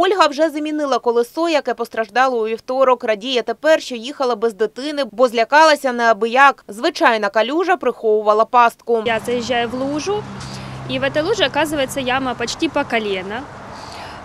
Ольга вже замінила колесо, яке постраждало у вівторок. Радіє тепер, що їхала без дитини, бо злякалася неабияк. Звичайна калюжа приховувала пастку. Я заезжаю в лужу, и в этой луже оказывается яма почти по колено.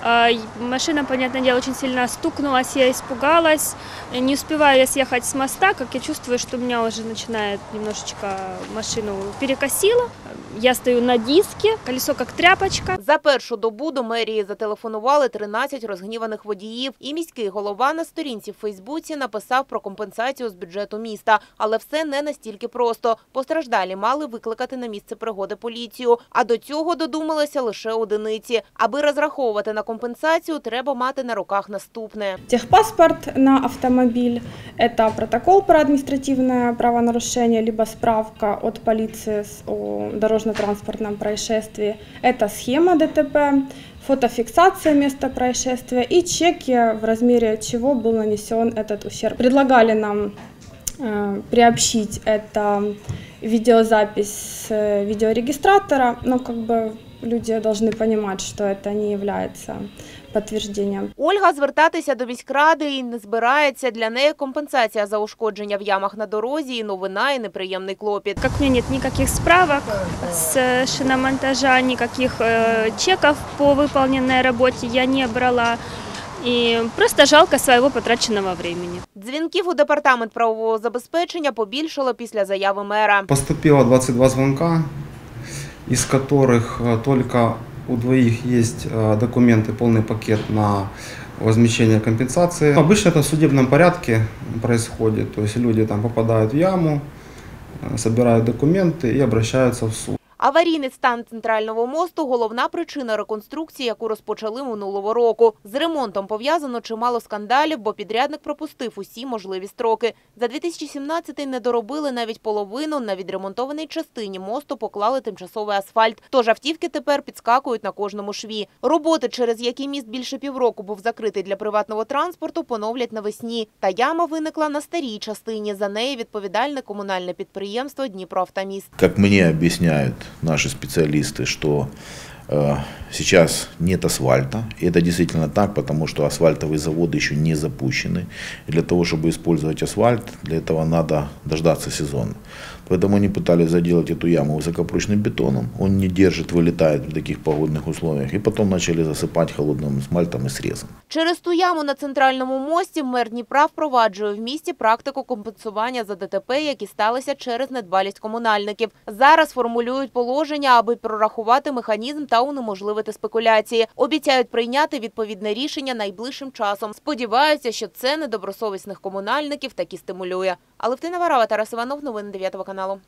А, и Машина, понятное дело, очень сильно стукнулась, я испугалась. Не успеваю я съехать с моста, как я чувствую, что меня уже начинает немножечко машину перекосило. Я стою на диске, колесо как тряпочка. За першу добу до мерії зателефонували 13 розгніваних водіїв. І міський голова на сторінці в Фейсбуці написав про компенсацію з бюджету міста. Але все не настільки просто. Постраждалі мали викликати на місце пригоди поліцію. А до цього додумалися лише одиниці. Аби розраховувати на компенсацію, треба мати на руках наступне. Техпаспорт на автомобиль – это протокол про административное правонарушение, либо справка от полиции с- о дорожно-транспортном происшествии. Это схема ДТП, фотофиксация места происшествия и чеки, в размере чего был нанесен этот ущерб. Предлагали нам э, приобщить это видеозапись с э, видеорегистратора, но как бы люди должны понимать, что это не является подтверждением Ольга звертатися до міськради і не збирається. Для неї компенсація за ушкодження в ямах на дорозі і новина, і неприємний клопіт. Как у меня нет никаких справок с э, шиномонтажа, никаких э, чеков по выполненной работе я не брала. И просто жалко своего потраченного времени. Дзвінків у департамент правового забезпечення побільшало після заяви мера. Поступило 22 звонка, из которых э, только у двоих есть э, документы, полный пакет на возмещение компенсации. Обычно это в судебном порядке происходит, то есть люди там попадают в яму, э, собирают документы и обращаются в суд. Аварійний стан центрального мосту – головна причина реконструкції, яку розпочали минулого року. З ремонтом пов'язано чимало скандалів, бо підрядник пропустив усі можливі строки. За 2017-й не доробили навіть половину, на відремонтованій частині мосту поклали тимчасовий асфальт. Тож автівки тепер підскакують на кожному шві. Роботи, через які міст більше півроку був закритий для приватного транспорту, поновлять навесні. Та яма виникла на старій частині. За неї відповідальне комунальне підприємство «Дніпроавтоміст». Как мне объясняют наши специалисты, что э, сейчас нет асфальта. И это действительно так, потому что асфальтовые заводы еще не запущены. И для того, чтобы использовать асфальт, для этого надо дождаться сезона. Поэтому они пытались заделать эту яму высокопрочным бетоном. Он не держит, вылетает в таких погодных условиях. И потом начали засыпать холодным смальтом и срезом. Через ту яму на центральному мості мер Дніпра впроваджує в місті практику компенсування за ДТП, які сталися через недбалість комунальників. Зараз формулюють положення, аби прорахувати механізм та унеможливити спекуляції. Обіцяють прийняти відповідне рішення найближчим часом. Сподіваються, що це недобросовісних комунальників таки стимулює. Алевтина Варава, Тарас Іванов, новини 9 каналу. kanalom.